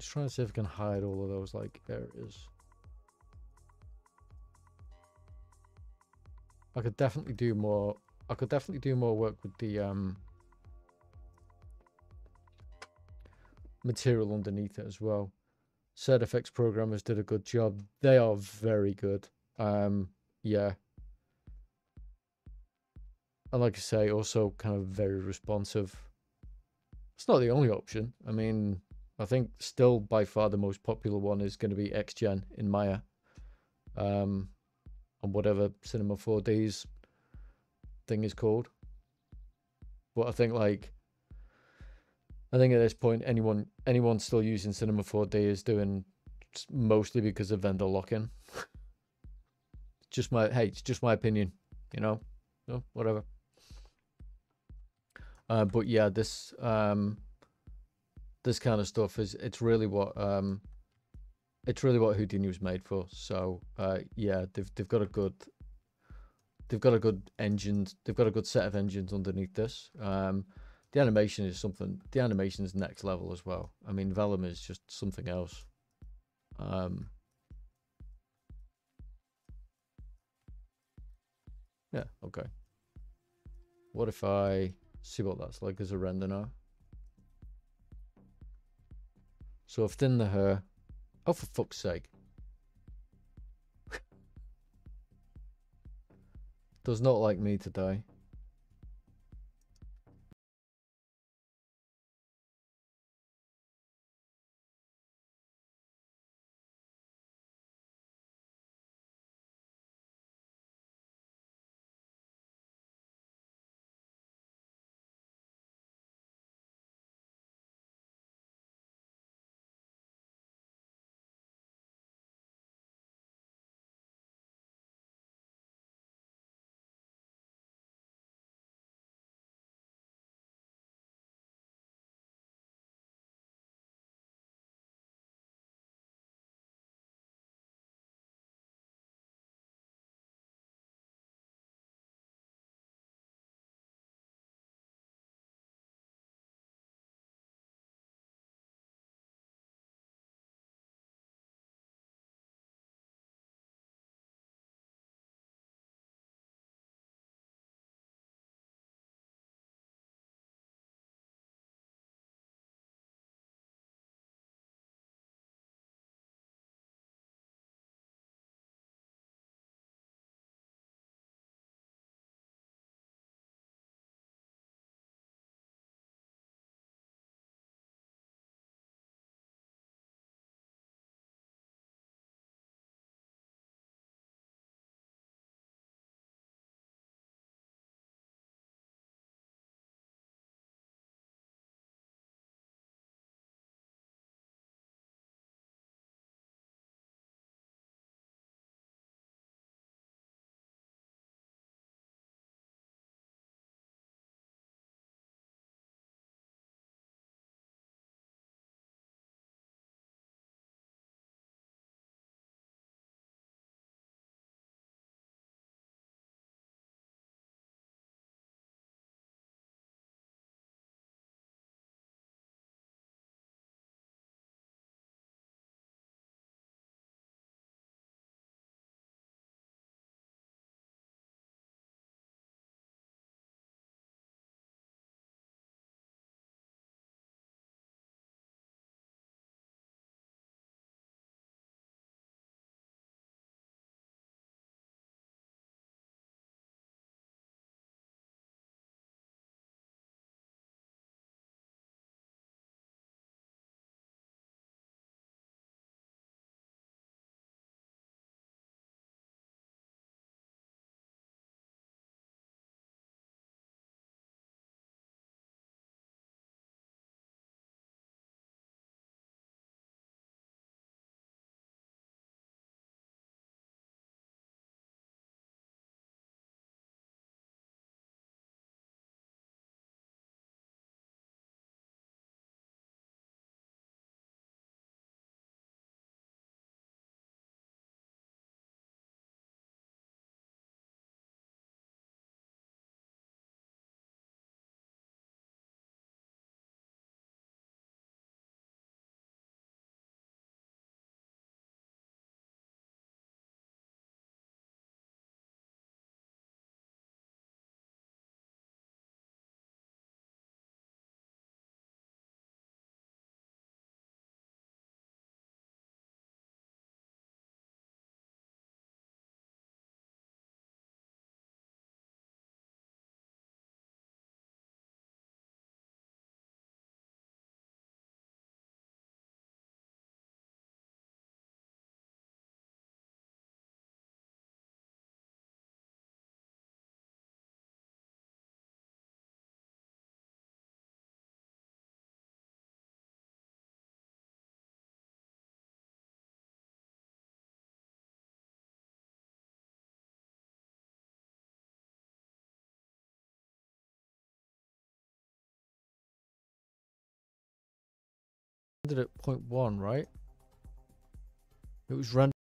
Just trying to see if I can hide all of those like areas. I could definitely do more. I could definitely do more work with the um, material underneath it as well. SideFX programmers did a good job. They are very good. Um, yeah. And like I say, also kind of very responsive. It's not the only option. I mean, I think still by far the most popular one is going to be XGen in Maya. Um, and whatever Cinema 4D's thing is called. But I think like I think at this point anyone anyone still using Cinema 4D is doing mostly because of vendor lock-in. just my hey, it's just my opinion, you know. No, whatever. Uh, but yeah, this um this kind of stuff is it's really what um it's really what Houdini was made for. So uh, yeah, they've they've got a good they've got a good engine. They've got a good set of engines underneath this. Um, the animation is something. The animation is next level as well. I mean, Vellum is just something else. Um, yeah. Okay. What if I see what that's like as a render now? So I've thinned the hair. Oh, for fuck's sake. Does not like me today. At 0.1, right? It was rendered